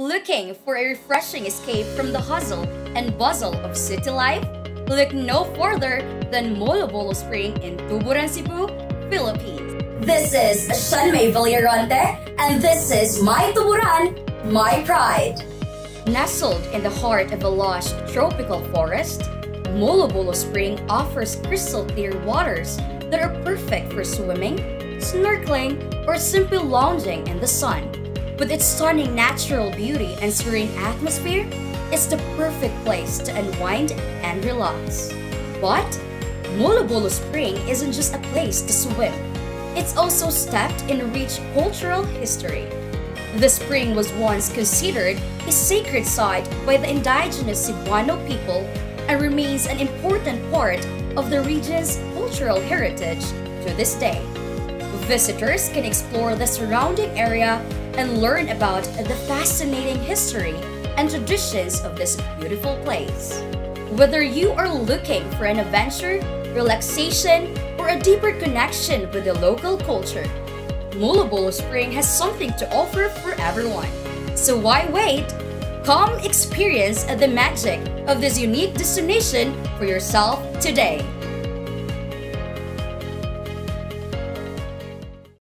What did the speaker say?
Looking for a refreshing escape from the hustle and bustle of city life? Look no further than Molobolo Spring in Tuburan, Cebu, Philippines. This is Shanmei Villarante, and this is My Tuburan, My Pride. Nestled in the heart of a lush tropical forest, Molobolo Spring offers crystal clear waters that are perfect for swimming, snorkeling, or simply lounging in the sun. With its stunning natural beauty and serene atmosphere, it's the perfect place to unwind and relax. But Molobolo Spring isn't just a place to swim. It's also steeped in rich cultural history. The spring was once considered a sacred site by the indigenous Cebuano people and remains an important part of the region's cultural heritage to this day. Visitors can explore the surrounding area and learn about the fascinating history and traditions of this beautiful place. Whether you are looking for an adventure, relaxation, or a deeper connection with the local culture, Molobolo Spring has something to offer for everyone. So why wait? Come experience the magic of this unique destination for yourself today.